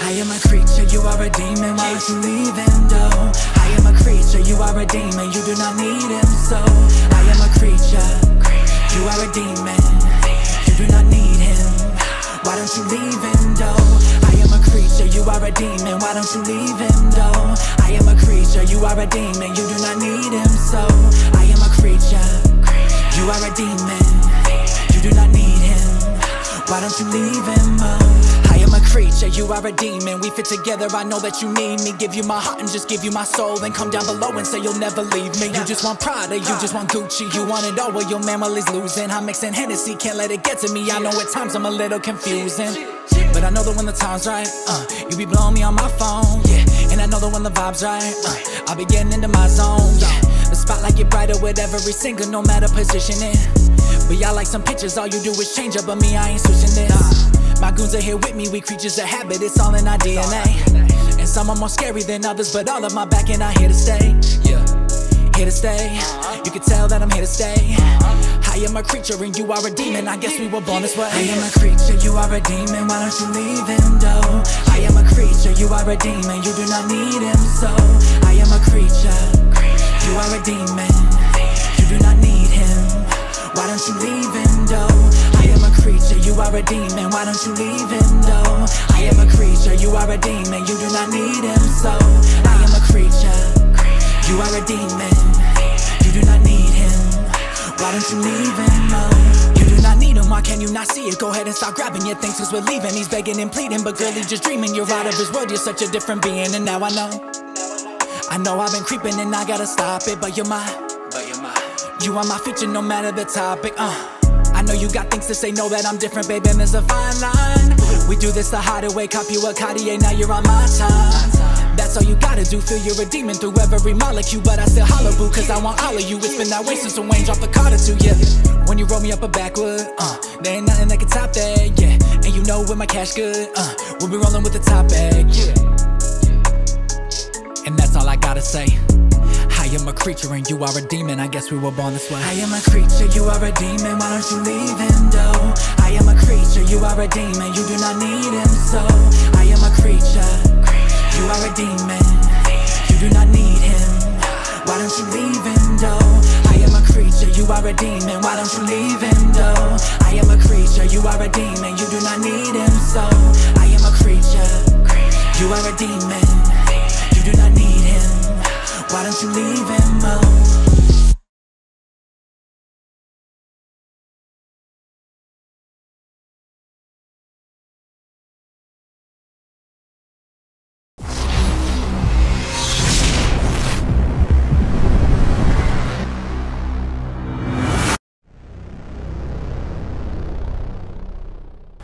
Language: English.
I am a creature, you are a demon, why don't you leave him, though? I am a creature, you are a demon, you do not need him, so I am a creature, you are a demon, you do not need him Why don't you leave him, though? I am a creature, you are a demon, why don't you leave him, though? I am a creature, you are a demon, you do not need him, so I am a creature, you are a demon, you do not need Why don't you leave him, oh? I am a creature, you are a demon. We fit together, I know that you need me. Give you my heart and just give you my soul. Then come down below and say you'll never leave me. You just want Prada, you just want Gucci. You want it all, well, your family's losing. I'm mixing Hennessy, can't let it get to me. I know at times I'm a little confusing. But I know that when the time's right, uh, you be blowing me on my phone, yeah. And I know that when the vibe's right, uh, I'll be getting into my zone, yeah. The spotlight get brighter with every single, no matter positioning. But y'all like some pictures, all you do is change up, but me, I ain't switching this. My goons are here with me, we creatures of habit, it's all in our DNA. And some are more scary than others, but all of my back and I'm here to stay. Yeah, here to stay. You can tell that I'm here to stay. I am a creature and you are a demon, I guess we were born this way. I am a creature, you are a demon, why don't you leave him, though? I am a creature, you are a demon, you do not need him, so I am a creature, you are a demon, don't you leave him, though? I am a creature, you are a demon, why don't you leave him, though? I am a creature, you are a demon, you do not need him, so I am a creature, you are a demon, you do not need him. Why don't you leave him, though? You do not need him, why can you not see it? Go ahead and start grabbing your things, cause we're leaving. He's begging and pleading, but girl, he's just dreaming. You're out of his world, you're such a different being, and now I know. I know I've been creeping and I gotta stop it, but you're my, you are my feature no matter the topic. Uh, I know you got things to say, know that I'm different, baby. And there's a fine line. We do this the harder way, cop you a Cartier, now you're on my time. That's all you gotta do, feel you're a demon through every molecule, but I still holler boo, cause I want all of you. It's been that way since the Wayne dropped the Carter to you. When you roll me up a backwood, uh, there ain't nothing that can top that, yeah. And you know when my cash good, uh, we'll be rolling with the top bag, yeah. And that's all I gotta say. Creature and you are a demon. I guess we were born this way. I am a creature, you are a demon. Why don't you leave him, though? I am a creature, you are a demon. You do not need him, so I am a creature. You are a demon. You do not need him. Why don't you leave him, though? I am a creature, you are a demon. Why don't you leave him, though? I am a creature, you are a demon. You do not need him, so I am a creature. You are a demon. You do not need him. Why don't you leave him alone?